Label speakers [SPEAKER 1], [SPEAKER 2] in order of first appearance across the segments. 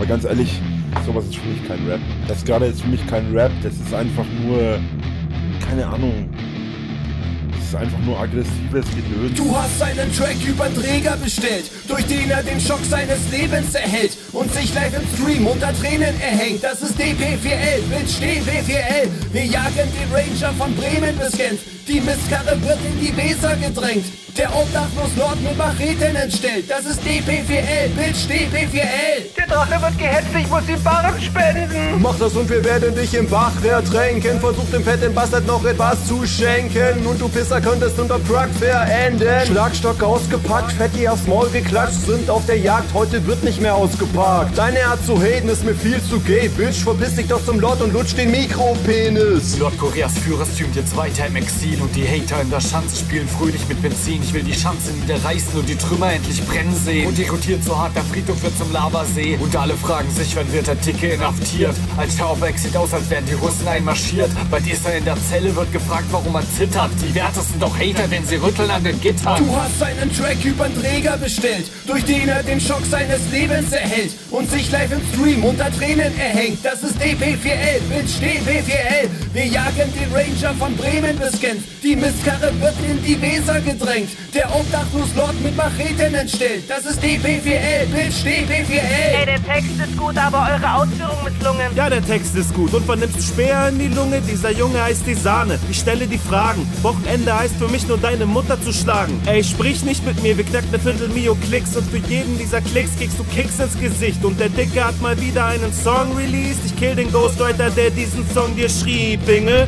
[SPEAKER 1] Aber ganz ehrlich, sowas ist für mich kein Rap. Das gerade ist für mich kein Rap, das ist einfach nur, keine Ahnung, ist einfach nur aggressives Gedöns.
[SPEAKER 2] Du hast einen Track über Träger bestellt, durch den er den Schock seines Lebens erhält und sich live im Stream unter Tränen erhängt. Das ist DP4L, Bitch DP4L. Wir jagen den Ranger von Bremen bis Genf. Die Mistkarre wird in die Weser gedrängt. Der obdachlos Lord mit Macheten entstellt. Das ist DP4L, Bitch DP4L.
[SPEAKER 3] Der Drache wird gehetzt, ich muss ihm Barren spenden.
[SPEAKER 4] Mach das und wir werden dich im Bach ertränken. Versuch dem fetten Bastard noch etwas zu schenken. Und du Pisser könntest unter Truck verenden. Schlagstock ausgepackt, Fetti aufs Maul geklatscht, sind auf der Jagd. Heute wird nicht mehr ausgepackt. Deine Art zu haten ist mir viel zu gay. Bitch, verpiss dich doch zum Lord und lutsch den Mikropenis.
[SPEAKER 5] Lord Koreas Führer streamt jetzt weiter im Exil und die Hater in der Schanze spielen fröhlich mit Benzin. Ich will die Schanze niederreißen und die Trümmer endlich brennen sehen. Und rekrutiert so hart, der Friedhof wird zum Lavasee. Und alle fragen sich, wann wird der Dicke inhaftiert? Als Schauberg sieht aus, als wären die Russen einmarschiert. Bei dieser in der Zelle wird gefragt, warum man zittert. Die Wärter sind doch Hater, wenn sie rütteln an den Gittern.
[SPEAKER 2] Du hast einen Track über den Träger bestellt, durch den er den Schock seines Lebens erhält und sich live im Stream unter Tränen erhängt. Das ist DP4L, Bitch DP4L. Wir jagen den Ranger von Bremen bis Genf. Die Mistkarre wird in die Weser gedrängt. Der obdachlos Lord mit Macheten entstellt. Das ist DP4L, Bitch DP4L.
[SPEAKER 3] Ey, der Text ist gut, aber eure Ausführung misslungen.
[SPEAKER 6] Ja, der Text ist gut und vernimmst Speer in die Lunge. Dieser Junge heißt die Sahne. Ich stelle die Fragen. Wochenende heißt für mich nur deine Mutter zu schlagen. Ey, sprich nicht mit mir, wir knacken ne Viertel Mio Klicks und für jeden dieser Klicks kriegst du Kicks ins Gesicht. Und der Dicke hat mal wieder einen Song released. Ich kill den Ghostwriter, der diesen Song dir schrieb, Inge.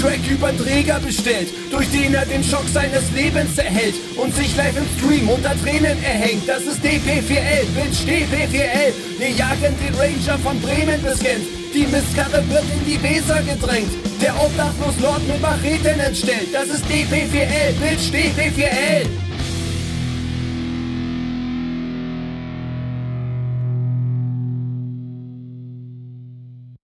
[SPEAKER 2] Track über Träger bestellt, durch den er den Schock seines Lebens erhält und sich live im Stream unter Tränen erhängt. Das ist DP4L, Bitch DP4L. Wir jagen den Ranger von Bremen bis Genf. Die Mistkarre wird in die Weser gedrängt. Der obdachlos Lord mit Macheten entstellt. Das ist DP4L, Bitch DP4L.